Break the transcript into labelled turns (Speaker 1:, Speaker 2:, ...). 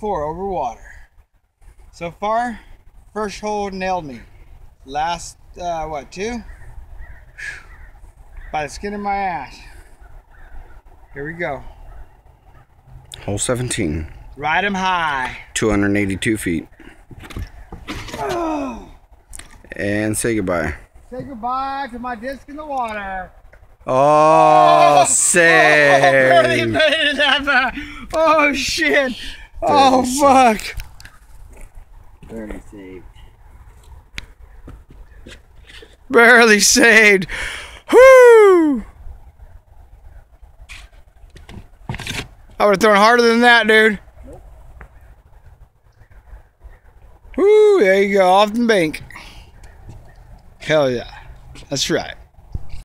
Speaker 1: four over water. So far, first hole nailed me. Last, uh, what, two? By the skin of my ass. Here we go.
Speaker 2: Hole 17.
Speaker 1: Ride 'em high.
Speaker 2: 282 feet. And say goodbye.
Speaker 1: Say goodbye to my disc in the water.
Speaker 2: Oh,
Speaker 1: Oh, barely
Speaker 2: save.
Speaker 1: made it that far. Oh shit. Oh fuck.
Speaker 3: Barely saved.
Speaker 1: Barely saved. Whoo! I would have thrown harder than that, dude. Whoo, there you go, off the bank. Hell yeah. That's right.